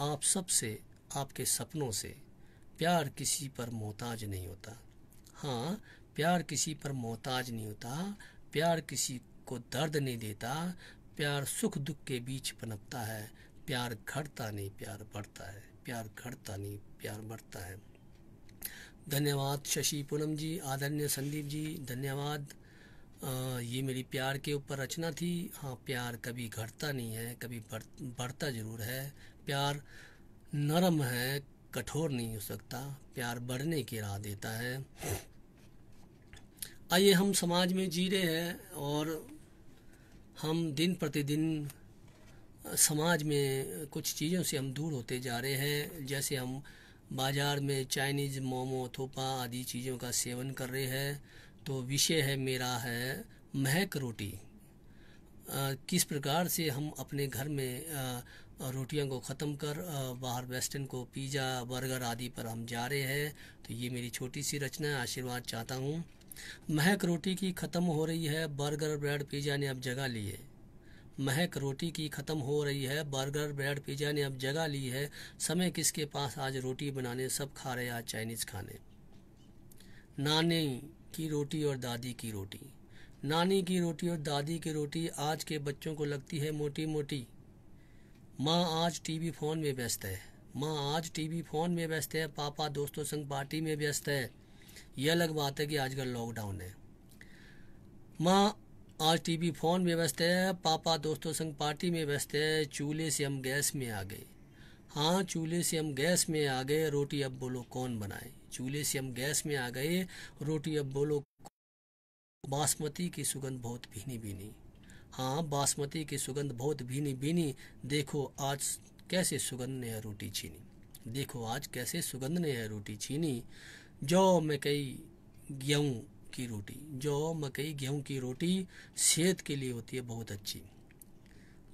आप सबसे, आपके सपनों से। प्यार किसी पर मोहताज नहीं होता। हाँ प्यार किसी पर मोहताज नहीं होता। प्यार किसी को दर्द नहीं देता। प्यार सुख दुख के बीच पनपता है। प्यार घटता नहीं, प्यार बढ़ता है। प्यार घटता नहीं, प्यार बढ़ता है। धन्यवाद शशि पूनम जी, आदरणीय संदीप जी, धन्यवाद। ये मेरी प्यार के ऊपर रचना थी। हाँ प्यार कभी घटता नहीं है, कभी बढ़ता ज़रूर है। प्यार नरम है कठोर नहीं हो सकता प्यार बढ़ने की राह देता है। आइए हम समाज में जी रहे हैं और हम दिन प्रतिदिन समाज में कुछ चीज़ों से हम दूर होते जा रहे हैं जैसे हम बाज़ार में चाइनीज़ मोमो थोपा आदि चीज़ों का सेवन कर रहे हैं। तो विषय है मेरा है महक रोटी। आ, किस प्रकार से हम अपने घर में आ, रोटियों को ख़त्म कर बाहर वेस्टर्न को पिज़्ज़ा, बर्गर आदि पर हम जा रहे हैं। तो ये मेरी छोटी सी रचना आशीर्वाद चाहता हूँ। महक रोटी की ख़त्म हो रही है, बर्गर, ब्रेड, पिज़्ज़ा ने अब जगह ली है। महक रोटी की ख़त्म हो रही है, बर्गर, ब्रेड, पिज़्ज़ा ने अब जगह ली है। समय किसके पास आज रोटी बनाने, सब खा रहे आज चाइनीज़ खाने। नानी की रोटी और दादी की रोटी। नानी की रोटी और दादी की रोटी आज के बच्चों को लगती है मोटी मोटी माँ आज टीवी फ़ोन में व्यस्त है। माँ आज टीवी फ़ोन में व्यस्त है, पापा दोस्तों संग पार्टी में व्यस्त है। यह अलग बात है कि आजकल लॉकडाउन है। माँ आज टीवी फ़ोन में व्यस्त है, पापा दोस्तों संग पार्टी में व्यस्त है, चूल्हे से हम गैस में आ गए। हाँ चूल्हे से हम गैस में आ गए, रोटी अब बोलो कौन बनाए? चूल्हे से हम गैस में आ गए, रोटी अब बोलो बासमती की सुगंध बहुत भीनी भीनी हाँ बासमती की सुगंध बहुत भीनी भीनी देखो आज कैसे सुगंध ने है रोटी छीनी। देखो आज कैसे सुगंध ने है रोटी छीनी। जौ मकई गेहूँ की रोटी, जौ मकई गेहूँ की रोटी सेहत के लिए होती है बहुत अच्छी।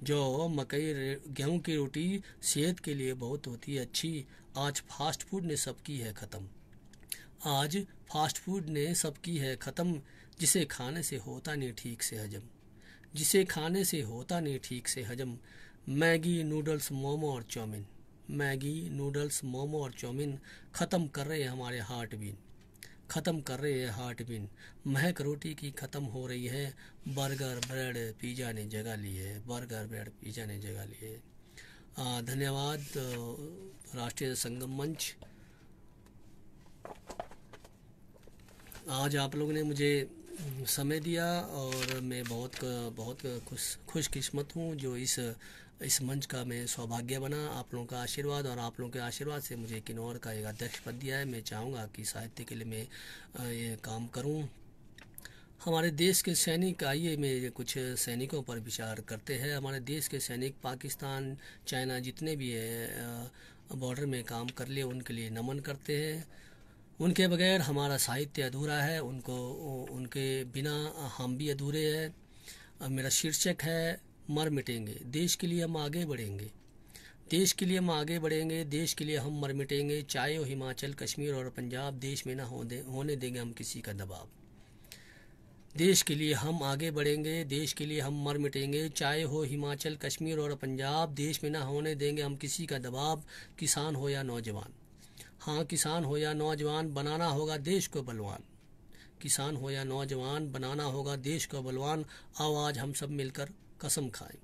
जो मकई गेहूँ की रोटी सेहत के लिए बहुत होती है अच्छी। आज फास्ट फ़ूड ने सबकी है ख़त्म। आज फास्ट फ़ूड ने सबकी है ख़त्म। जिसे खाने से होता नहीं, ठीक से हजम। जिसे खाने से होता नहीं ठीक से हजम। मैगी, नूडल्स, मोमो और चाउमीन। मैगी, नूडल्स, मोमो और चाउमीन ख़त्म कर रहे हैं हमारे हार्ट बीन। ख़त्म कर रहे हैं हार्ट बीन। महक रोटी की ख़त्म हो रही है। बर्गर, ब्रेड, पिज़्ज़ा ने जगह ली है। बर्गर, ब्रेड, पिज़्ज़ा ने जगह ली है। धन्यवाद राष्ट्रीय संगम मंच। आज आप लोगों ने मुझे समय दिया और मैं बहुत बहुत खुश, खुशकिस्मत हूँ जो इस इस मंच का मैं सौभाग्य बना। आप लोगों का आशीर्वाद और आप लोगों के आशीर्वाद से मुझे किन्नौर का एक अध्यक्ष पद दिया है। मैं चाहूँगा कि साहित्य के लिए मैं ये काम करूँ। हमारे देश के सैनिक, आइए मैं कुछ सैनिकों पर विचार करते हैं। हमारे देश के सैनिक पाकिस्तान, चाइना जितने भी है बॉर्डर में काम कर लिए, उनके लिए नमन करते हैं। उनके बगैर हमारा साहित्य अधूरा है उनको उनके बिना हम भी अधूरे हैं। मेरा शीर्षक है मर मिटेंगे देश के लिए हम आगे बढ़ेंगे। देश के लिए हम आगे बढ़ेंगे देश के लिए हम मर मिटेंगे चाहे वो हिमाचल कश्मीर और पंजाब देश में ना हो दे, होने देंगे हम किसी का दबाव। देश के लिए हम आगे बढ़ेंगे देश के लिए हम मर मिटेंगे चाहे हो हिमाचल कश्मीर और पंजाब देश में ना होने देंगे हम किसी का दबाव किसान हो या नौजवान। हाँ किसान हो या नौजवान, बनाना होगा देश को बलवान। किसान हो या नौजवान, बनाना होगा देश को बलवान। आओ आज हम सब मिलकर कसम खाएँ।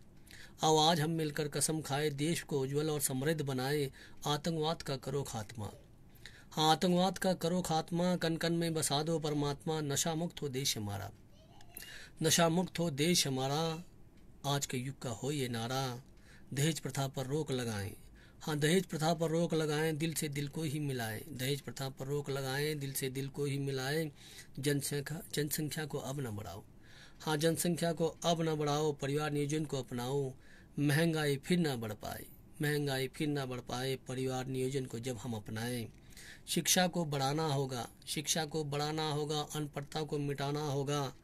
आओ आज हम मिलकर कसम खाए, देश को उज्जवल और समृद्ध बनाए। आतंकवाद का करो खात्मा। हाँ आतंकवाद का करो खात्मा कन कन में बसा दो परमात्मा। नशा मुक्त हो देश हमारा। नशा मुक्त हो देश हमारा। आज के युग का हो ये नारा। दहेज प्रथा पर रोक लगाएँ। हाँ दहेज प्रथा पर रोक लगाएँ, दिल से दिल को ही मिलाएँ। दहेज प्रथा पर रोक लगाएँ, दिल से दिल को ही मिलाएँ। जनसंख्या जनसंख्या को अब न बढ़ाओ। हाँ जनसंख्या को अब न बढ़ाओ, परिवार नियोजन को अपनाओ। महँगाई फिर ना बढ़ पाए। महँगाई फिर ना बढ़ पाए, परिवार नियोजन को जब हम अपनाएँ। शिक्षा को बढ़ाना होगा, शिक्षा को बढ़ाना होगा, अनपढ़ता को मिटाना होगा।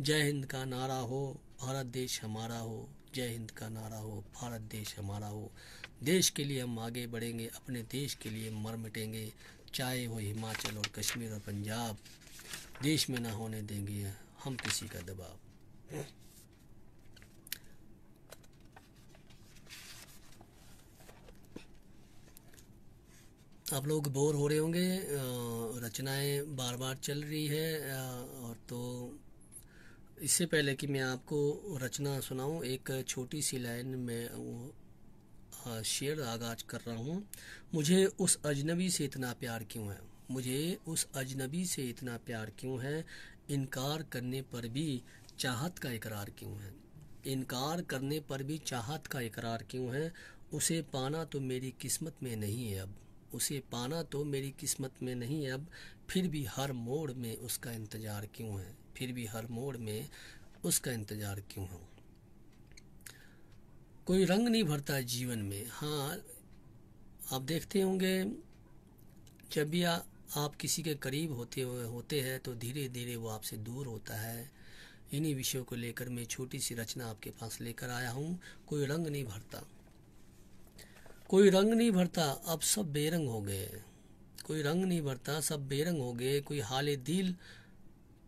जय हिंद का नारा हो, भारत देश हमारा हो। जय हिंद का नारा हो, भारत देश हमारा हो। देश के लिए हम आगे बढ़ेंगे, अपने देश के लिए मर मिटेंगे। चाहे वो हिमाचल और कश्मीर और पंजाब, देश में ना होने देंगे हम किसी का दबाव। आप लोग बोर हो रहे होंगे रचनाएँ बार बार चल रही है और तो इससे पहले कि मैं आपको रचना सुनाऊं, एक छोटी सी लाइन में शेर आगाज़ कर रहा हूँ। मुझे उस अजनबी से इतना प्यार क्यों है? मुझे उस अजनबी से इतना प्यार क्यों है? इनकार करने पर भी चाहत का इकरार क्यों है? इनकार करने पर भी चाहत का इकरार क्यों है? उसे पाना तो मेरी किस्मत में नहीं है अब। उसे पाना तो मेरी किस्मत में नहीं है अब। फिर भी हर मोड़ में उसका इंतज़ार क्यों है? फिर भी हर मोड़ में उसका इंतज़ार क्यों है? कोई रंग नहीं भरता जीवन में। हाँ आप देखते होंगे, जब भी आप किसी के करीब होते हुए होते हैं तो धीरे धीरे वो आपसे दूर होता है। इन्हीं विषयों को लेकर मैं छोटी सी रचना आपके पास लेकर आया हूँ। कोई रंग नहीं भरता। कोई रंग नहीं भरता, अब सब बेरंग हो गए। कोई रंग नहीं भरता, सब बेरंग हो गए। कोई हाले दिल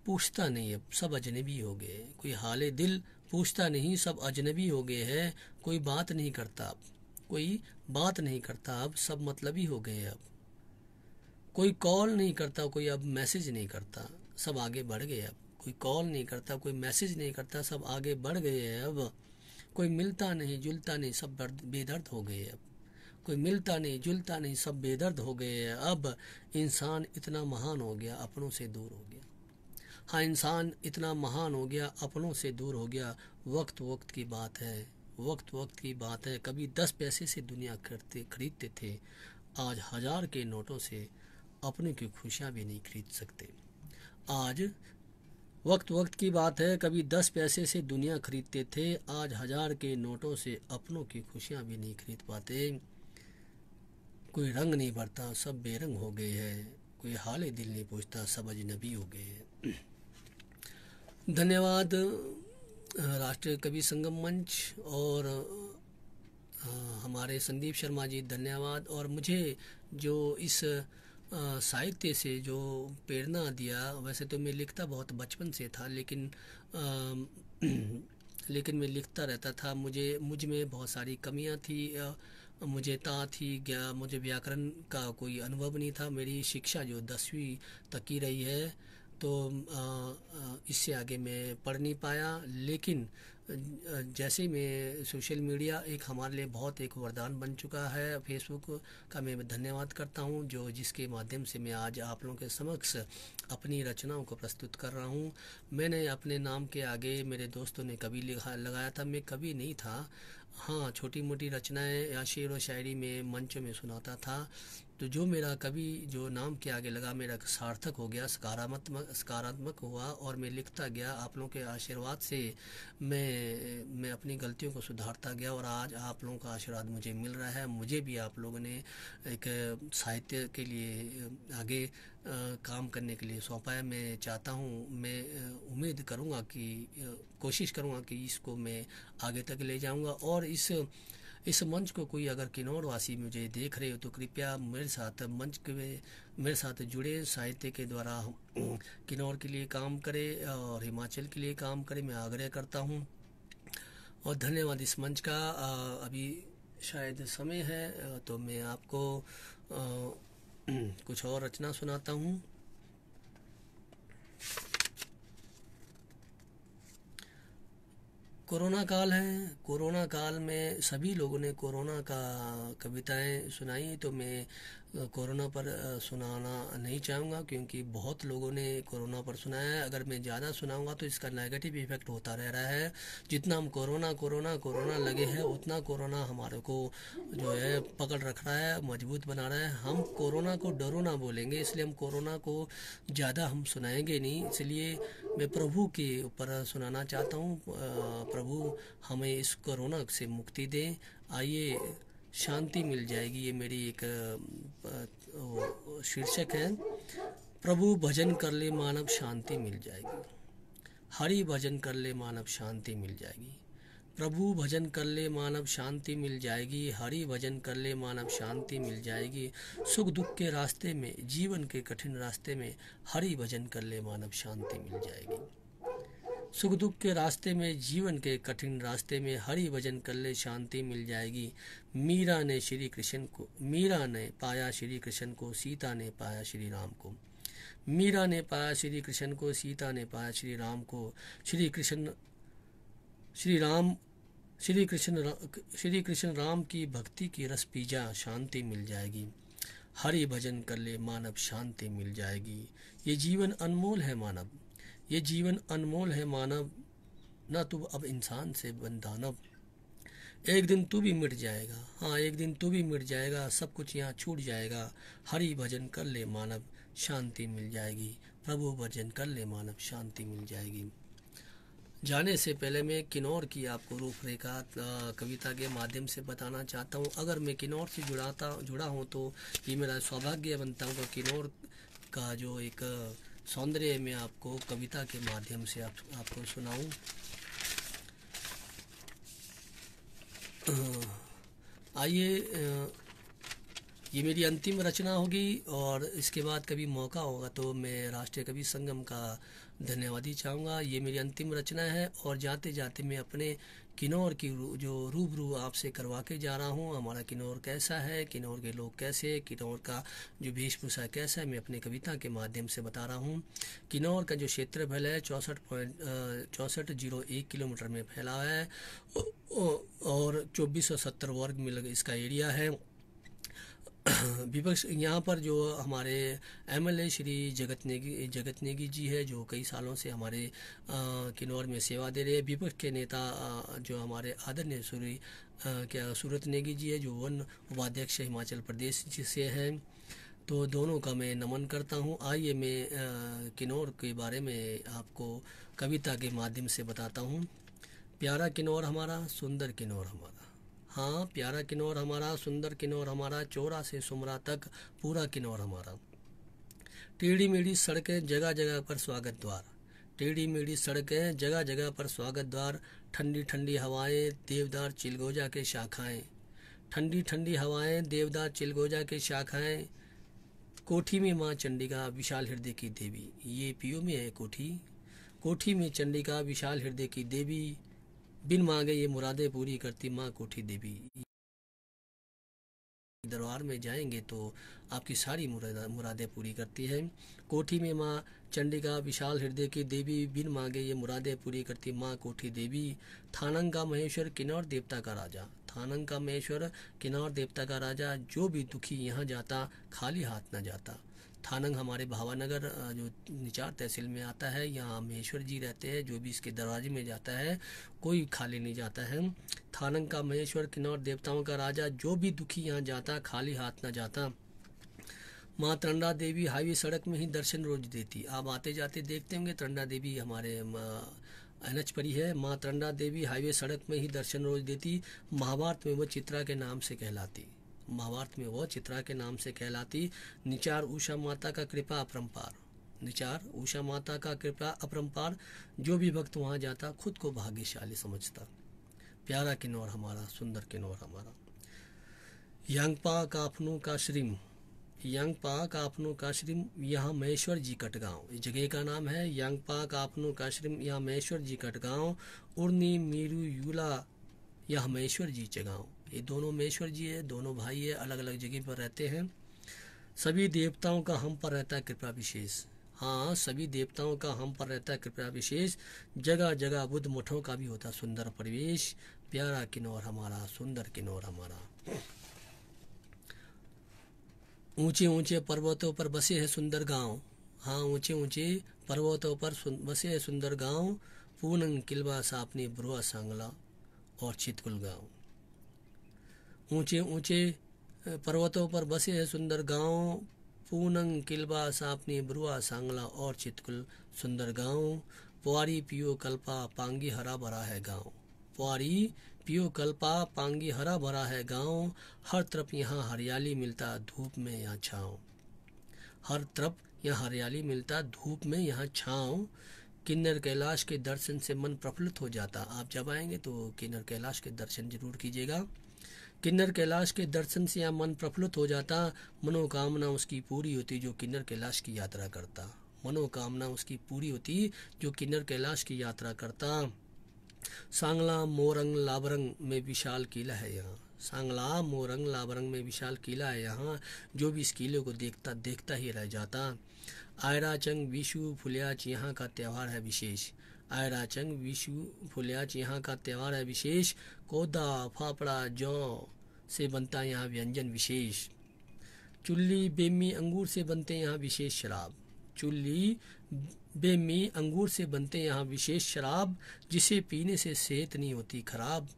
पूछता नहीं, अब सब अजनबी हो गए। कोई हाले दिल पूछता नहीं, सब अजनबी हो गए हैं, कोई बात नहीं करता अब। कोई बात नहीं करता अब, सब मतलबी हो गए अब। कोई कॉल नहीं करता, कोई अब मैसेज नहीं करता, सब आगे बढ़ गए अब। कोई कॉल नहीं करता, कोई मैसेज नहीं करता, सब आगे बढ़ गए हैं अब। कोई मिलता नहीं, जुलता नहीं, सब बेदर्द हो गए अब। कोई मिलता नहीं, जुलता नहीं, सब बेदर्द हो गए हैं अब। इंसान इतना महान हो गया, अपनों से दूर हो गया। हाँ इंसान इतना महान हो गया, अपनों से दूर हो गया। वक्त वक्त की बात है, वक्त वक्त की बात है। कभी दस पैसे से दुनिया खरीदते खरीदते थे, आज हज़ार के नोटों से अपने की खुशियाँ भी नहीं खरीद सकते। आज वक्त वक्त की बात है, कभी दस पैसे से दुनिया खरीदते थे, आज हज़ार के नोटों से अपनों की खुशियाँ भी नहीं खरीद पाते। कोई रंग नहीं भरता, सब बेरंग हो गए हैं। कोई हाल दिल नहीं पूछता, सब अजनबी हो गए हैं। धन्यवाद राष्ट्रीय कवि संगम मंच और हमारे संदीप शर्मा जी धन्यवाद। और मुझे जो इस साहित्य से जो प्रेरणा दिया वैसे तो मैं लिखता बहुत बचपन से था लेकिन आ, लेकिन मैं लिखता रहता था। मुझे मुझमें बहुत सारी कमियाँ थी मुझे ता थी मुझे व्याकरण का कोई अनुभव नहीं था। मेरी शिक्षा जो दसवीं तक की रही है तो इससे आगे मैं पढ़ नहीं पाया। लेकिन जैसे मैं सोशल मीडिया एक हमारे लिए बहुत एक वरदान बन चुका है, फेसबुक का मैं धन्यवाद करता हूँ, जो जिसके माध्यम से मैं आज आप लोगों के समक्ष अपनी रचनाओं को प्रस्तुत कर रहा हूँ। मैंने अपने नाम के आगे मेरे दोस्तों ने कभी लगाया था, मैं कभी नहीं था। हाँ छोटी मोटी रचनाएँ या शेर व शायरी में मंच में सुनाता था। तो जो मेरा कभी जो नाम के आगे लगा, मेरा सार्थक हो गया, सकारात्मक सकारात्मक हुआ और मैं लिखता गया, आप लोगों के आशीर्वाद से मैं मैं अपनी गलतियों को सुधारता गया और आज आप लोगों का आशीर्वाद मुझे मिल रहा है। मुझे भी आप लोगों ने एक साहित्य के लिए, आगे काम करने के लिए सौंपा है। मैं चाहता हूँ, मैं उम्मीद करूँगा कि कोशिश करूँगा कि इसको मैं आगे तक ले जाऊँगा और इस इस मंच को कोई अगर किन्नौर वासी मुझे देख रहे हो तो कृपया मेरे साथ मंच के मेरे साथ जुड़े, साहित्य के द्वारा किन्नौर के लिए काम करे और हिमाचल के लिए काम करे। मैं आग्रह करता हूँ और धन्यवाद इस मंच का। अभी शायद समय है तो मैं आपको कुछ और रचना सुनाता हूँ। कोरोना काल है। कोरोना काल में सभी लोगों ने कोरोना का कविताएँ सुनाई। तो मैं कोरोना पर सुनाना नहीं चाहूँगा क्योंकि बहुत लोगों ने कोरोना पर सुनाया है। अगर मैं ज़्यादा सुनाऊँगा तो इसका नेगेटिव इफ़ेक्ट होता रह रहा है। जितना हम कोरोना कोरोना कोरोना लगे हैं, उतना कोरोना हमारे को जो है पकड़ रख रहा है, मज़बूत बना रहा है। हम कोरोना को डरो ना बोलेंगे, इसलिए हम कोरोना को ज़्यादा हम सुनाएँगे नहीं। इसलिए मैं प्रभु के ऊपर सुनाना चाहता हूँ। प्रभु हमें इस कोरोना से मुक्ति दें। आइए शांति मिल जाएगी, ये मेरी एक शीर्षक है। प्रभु, भजन कर ले मानव, शांति मिल जाएगी। हरि, भजन कर ले मानव, शांति मिल जाएगी। प्रभु, भजन कर ले मानव, शांति मिल जाएगी। हरि, भजन कर ले मानव, शांति मिल जाएगी। सुख, दुख के रास्ते में, जीवन के कठिन रास्ते में, हरि, भजन कर ले मानव, शांति मिल जाएगी। सुख दुख के रास्ते में, जीवन के कठिन रास्ते में हरि भजन कर ले, शांति मिल जाएगी। मीरा ने श्री कृष्ण को, मीरा ने पाया श्री कृष्ण को, सीता ने पाया श्री राम को। मीरा ने पाया श्री कृष्ण को, सीता ने पाया श्री राम को। श्री कृष्ण, श्री राम, श्री कृष्ण श्री कृष्ण राम की भक्ति की रस पीजा, शांति मिल जाएगी। हरि भजन कर ले, मानव शांति मिल जाएगी। ये जीवन अनमोल है मानव। ये जीवन अनमोल है मानव न तू अब इंसान से बन दानव एक दिन तू भी मिट जाएगा। हाँ एक दिन तू भी मिट जाएगा, सब कुछ यहाँ छूट जाएगा। हरि भजन कर ले मानव, शांति मिल जाएगी। प्रभु भजन कर ले मानव, शांति मिल जाएगी। जाने से पहले मैं किन्नौर की आपको रूपरेखा कविता के माध्यम से बताना चाहता हूँ। अगर मैं किन्नौर से जुड़ाता, जुड़ा हूँ तो ये मेरा सौभाग्य बनता हूँ किन्नौर का जो एक सौंदर्य में आपको कविता के माध्यम से आप, आपको सुनाऊं। आइए ये मेरी अंतिम रचना होगी और इसके बाद कभी मौका होगा तो मैं राष्ट्रीय कवि संगम का धन्यवादी चाहूँगा। ये मेरी अंतिम रचना है और जाते जाते मैं अपने किन्नौर की जो रूबरू आपसे करवा के जा रहा हूँ। हमारा किन्नौर कैसा है? किन्नौर के लोग कैसे किन्नौर का जो वेशभूषा कैसा है, मैं अपने कविता के माध्यम से बता रहा हूँ। किन्नौर का जो क्षेत्रफल है, चौंसठ पॉइंट चौंसठ ज़ीरो एक किलोमीटर में फैला है। और चौबीस सौ सत्तर वर्ग में इसका एरिया है। विपक्ष यहाँ पर जो हमारे एमएलए श्री जगत नेगी जगत नेगी जी है, जो कई सालों से हमारे किन्नौर में सेवा दे रहे हैं। विपक्ष के नेता जो हमारे आदरणीय सूरी क्या सूरत नेगी जी है, जो वन उपाध्यक्ष हिमाचल प्रदेश से हैं। तो दोनों का मैं नमन करता हूँ। आइए मैं किन्नौर के बारे में आपको कविता के माध्यम से बताता हूँ। प्यारा किन्नौर हमारा, सुंदर किन्नौर हमारा। हाँ प्यारा किन्नौर हमारा, सुंदर किन्नौर हमारा, चौरा से सुमरा तक, पूरा किन्नौर हमारा। टेढ़ी मेढ़ी सड़कें जगह जगह पर स्वागत द्वार। टेढ़ी मेढ़ी सड़कें जगह जगह पर स्वागत द्वार। ठंडी ठंडी हवाएँ, देवदार चिलगोजा के शाखाएँ। ठंडी ठंडी हवाएँ, देवदार चिलगोजा के शाखाएँ। कोठी में माँ चंडिका, विशाल हृदय की देवी। ये पीओ में है कोठी। कोठी में चंडिका, विशाल हृदय की देवी। बिन मांगे ये मुरादें पूरी करती माँ कोठी देवी। दरबार में जाएँगे तो आपकी सारी मुरादें पूरी करती है। कोठी में माँ चंडिका विशाल हृदय की देवी बिन मांगे ये मुरादें पूरी करती माँ कोठी देवी। थानंग का महेश्वर किन्नौर देवता का राजा। थानंग का महेश्वर किन्नौर देवता का राजा, जो भी दुखी यहाँ जाता, खाली हाथ न जाता। थानंग हमारे भावानगर जो निचार तहसील में आता है, यहाँ महेश्वर जी रहते हैं, जो भी इसके दरवाजे में जाता है, कोई खाली नहीं जाता है। थानंग का महेश्वर किन्नौर देवताओं का राजा, जो भी दुखी यहाँ जाता, खाली हाथ ना जाता। माँ त्रंडा देवी हाईवे सड़क में ही दर्शन रोज देती। आप आते जाते देखते होंगे त्रंडा देवी हमारे एन एच पर ही है। माँ त्रंडा देवी हाईवे सड़क में ही दर्शन रोज देती। महाभारत में वो चित्रा के नाम से कहलाती। महाभारत में वह चित्रा के नाम से कहलाती, निचार उषा माता का कृपा अपरंपार। निचार उषा माता का कृपा अपरंपार, जो भी भक्त वहाँ जाता, खुद को भाग्यशाली समझता। प्यारा किन्नौर हमारा, सुंदर किन्नौर हमारा। यांगपा काफनों का श्रीम यांगपा काफनों का श्रीम, यहाँ महेश्वर जी कटगांव। इस जगह का नाम है यांगपा काफनों का श्रीम, यहाँ महेश्वर जी कटगांव, उर्नी, मीरू, यूला, यह महेश्वर जी चगांव ये दोनों महेश्वर जी है, दोनों भाई है अलग अलग जगह पर रहते हैं। सभी देवताओं का हम पर रहता है कृपा विशेष। हाँ सभी देवताओं का हम पर रहता है कृपा विशेष। जगह जगह बुद्ध मठों का भी होता सुंदर परिवेश। प्यारा किन्नौर हमारा, सुंदर किन्नौर हमारा। ऊँचे ऊँचे पर्वतों पर बसे है सुंदर गाँव। हाँ ऊँचे ऊँचे पर्वतों पर बसे है सुंदर गाँव। पूनंग किलवा सापनी ब्रुआ सांगला और चितकुल गाँव। ऊँचे ऊँचे पर्वतों पर बसे हैं सुंदर गाँव, पूनंग, किलबा, सापनी ब्रुआ सांगला और चितकुल। सुंदर गाँव, पुआरी, पियो, कल्पा, पांगी, हरा भरा है गाँव। पुआरी, पियो, कल्पा, पांगी, हरा भरा है गाँव। हर तरफ़ यहाँ हरियाली मिलता, धूप में यहाँ छाँव। हर तरफ़ यहाँ हरियाली मिलता, धूप में यहाँ छाँव। किन्नर कैलाश के दर्शन से मन प्रफुल्लित हो जाता। आप जब आएँगे तो किन्नर कैलाश के दर्शन ज़रूर कीजिएगा। किन्नर कैलाश के दर्शन से यहाँ मन प्रफुल्लित हो जाता, मनोकामना उसकी पूरी होती जो किन्नर कैलाश की यात्रा करता। मनोकामना उसकी पूरी होती जो किन्नर कैलाश की यात्रा करता। सांगला, मोरंग, लाबरंग में विशाल किला है यहाँ। सांगला, मोरंग, लाबरंग में विशाल किला है यहाँ, जो भी इस किले को देखता देखता ही रह जाता। आयराचंग, विशु, फुलियाच यहाँ का त्यौहार है विशेष। आयराचंग विशु फुलियाच यहाँ का त्यौहार है विशेष। कोदा फाफड़ा जौ से बनता यहाँ व्यंजन विशेष। चुल्ली बेमी अंगूर से बनते यहाँ विशेष शराब। चुल्ली बेमी अंगूर से बनते यहाँ विशेष शराब, जिसे पीने से सेहत नहीं होती खराब।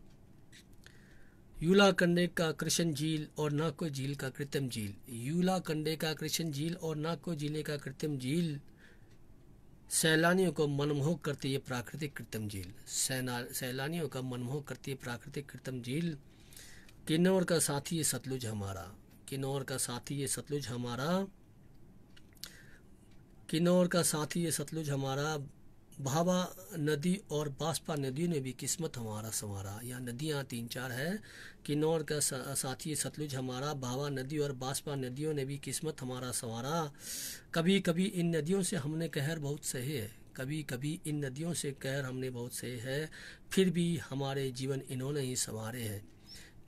यूला कंडे का कृष्ण झील और नाको झील का कृत्रिम झील। यूला कंडे का कृष्ण झील और नाको ज़िले का कृत्रिम झील। सैलानियों को मनमोहक करती है प्राकृतिक कृत्रिम झील। सैलानियों का मनमोहक करती है प्राकृतिक कृत्रिम झील। किन्नौर का साथी ये सतलुज हमारा। किन्नौर का साथी ये सतलुज हमारा। किन्नौर का साथी ये सतलुज हमारा। भावा नदी और बासपा नदियों ने भी किस्मत हमारा संवारा। यहाँ नदियाँ तीन चार है। किन्नौर का साथी सतलुज हमारा, भावा नदी और बासपा नदियों ने भी किस्मत हमारा संवारा। कभी कभी इन नदियों से हमने कहर बहुत सहे है। कभी कभी इन नदियों से कहर हमने बहुत सहे है। फिर भी हमारे जीवन इन्होंने ही संवारे हैं।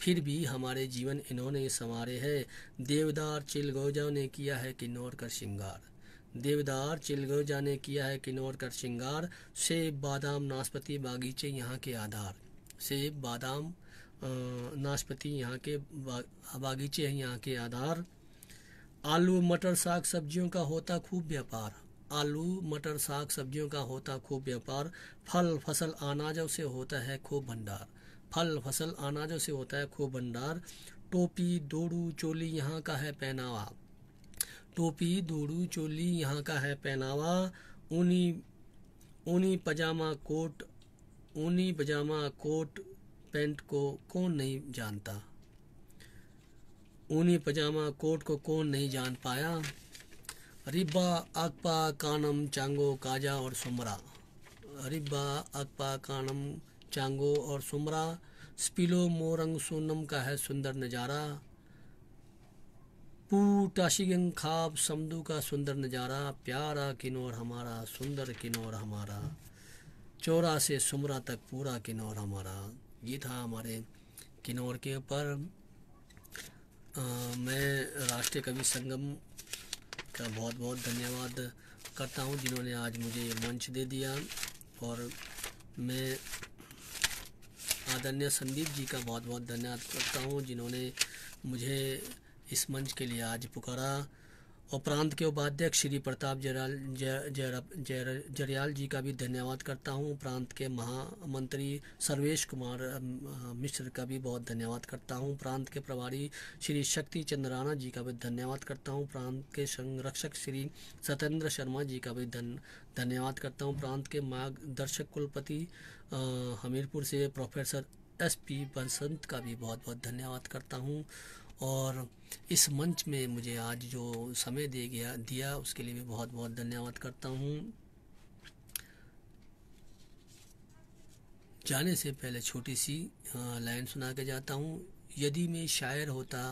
फिर भी हमारे जीवन इन्होंने ही संवारे हैं। देवदार चिलगोजा ने किया है किन्नौर का श्रृंगार। देवदार चिलगोजा ने किया है किन्नौर का श्रृंगार। सेब बादाम नाशपति बागीचे यहाँ के आधार। सेब बादाम नाशपति यहाँ के बा, बागीचे हैं यहाँ के आधार। आलू मटर साग सब्जियों का होता खूब व्यापार। आलू मटर साग सब्जियों का होता खूब व्यापार। फल फ़सल अनाजों से होता है खूब भंडार। फल फ़सल अनाजों से होता है खूब भंडार। टोपी दोड़ू चोली यहाँ का है पहनावा। टोपी, दोड़ू, चोली, यहाँ का है पहनावा, ऊनी ऊनी पजामा कोट, ऊनी पजामा कोट, पैंट को कौन नहीं जानता। ऊनी पजामा कोट को कौन नहीं जान पाया। रिब्बा, अकपा, कानम, चांगो, काजा और सुमरा। रिब्बा, अकपा, कानम, चांगो और सुमरा। स्पिलो, मोरंग, सोनम का है सुंदर नज़ारा। पूटाशिगंग खाब समदू का सुंदर नज़ारा, प्यारा किन्नौर हमारा, सुंदर किन्नौर हमारा, चौरा से सुमरा तक पूरा किन्नौर हमारा। ये था हमारे किन्नौर के ऊपर। मैं राष्ट्रीय कवि संगम का बहुत बहुत धन्यवाद करता हूँ, जिन्होंने आज मुझे ये मंच दे दिया। और मैं आदरणीय संदीप जी का बहुत बहुत धन्यवाद करता हूँ, जिन्होंने मुझे इस मंच के लिए आज पुकारा। और प्रांत के उपाध्यक्ष श्री प्रताप जयराल जय जय जरयाल जी का भी धन्यवाद करता हूँ। प्रांत के महामंत्री सर्वेश कुमार मिश्र का भी बहुत धन्यवाद करता हूँ। प्रांत के प्रभारी श्री शक्ति चंद्र राणा जी का भी धन्यवाद करता हूँ। प्रांत के संरक्षक श्री सत्येंद्र शर्मा जी का भी धन, धन्यवाद करता हूँ। प्रांत के मार्गदर्शक कुलपति हमीरपुर से प्रोफेसर एस पी बसंत का भी बहुत बहुत धन्यवाद करता हूँ। और इस मंच में मुझे आज जो समय दे गया, दिया, उसके लिए भी बहुत बहुत धन्यवाद करता हूँ। जाने से पहले छोटी सी लाइन सुना के जाता हूँ। यदि मैं शायर होता,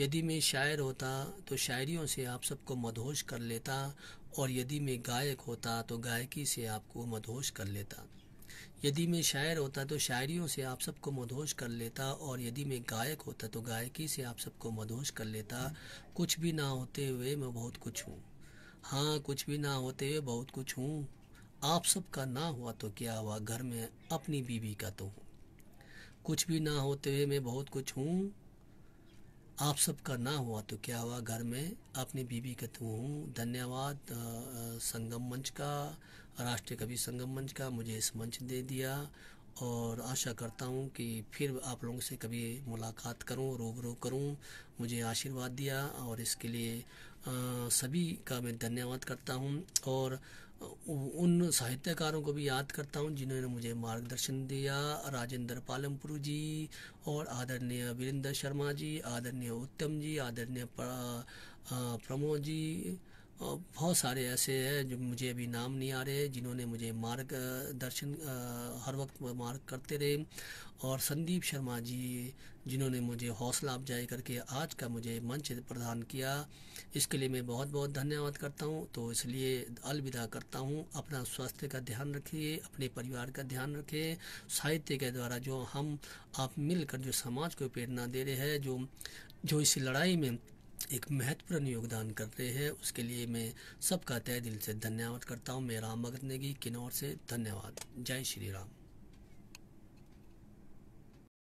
यदि मैं शायर होता तो शायरियों से आप सबको मदहोश कर लेता, और यदि मैं गायक होता तो गायकी से आपको मदहोश कर लेता। यदि मैं शायर होता तो शायरियों से आप सबको मदहोश कर लेता और यदि मैं गायक होता तो गायकी से आप सबको मदहोश कर लेता। कुछ भी ना होते हुए मैं बहुत कुछ हूँ। हाँ कुछ भी ना होते हुए बहुत कुछ हूँ। आप सबका ना हुआ तो क्या हुआ? घर में अपनी बीवी का तो हूँ। कुछ भी ना होते हुए मैं बहुत कुछ हूँ। आप सबका ना हुआ तो क्या हुआ? घर में अपनी बीवी का तो हूँ। धन्यवाद। संगम मंच का राष्ट्रीय कवि संगम मंच का मुझे इस मंच दे दिया और आशा करता हूँ कि फिर आप लोगों से कभी मुलाकात करूँ रूबरू करूँ। मुझे आशीर्वाद दिया और इसके लिए आ, सभी का मैं धन्यवाद करता हूँ। और उन साहित्यकारों को भी याद करता हूँ, जिन्होंने मुझे मार्गदर्शन दिया। राजेंद्र पालमपुर जी और आदरणीय वीरेंद्र शर्मा जी, आदरणीय उत्तम जी, आदरणीय प्रमोद जी बहुत सारे ऐसे हैं जो मुझे अभी नाम नहीं आ रहे, जिन्होंने मुझे मार्ग दर्शन हर वक्त मार्ग करते रहे। और संदीप शर्मा जी, जिन्होंने मुझे हौसला अफजाई करके आज का मुझे मंच प्रदान किया, इसके लिए मैं बहुत बहुत धन्यवाद करता हूँ। तो इसलिए अलविदा करता हूँ। अपना स्वास्थ्य का ध्यान रखिए, अपने परिवार का ध्यान रखिए साहित्य के द्वारा जो हम आप मिलकर जो समाज को प्रेरणा दे रहे हैं, जो जो इस लड़ाई में एक महत्वपूर्ण योगदान कर रहे हैं। उसके लिए मैं सबका तय दिल से धन्यवाद करता हूँ। मैं राम भगत नेगी, किन्नौर से धन्यवाद। जय श्री राम।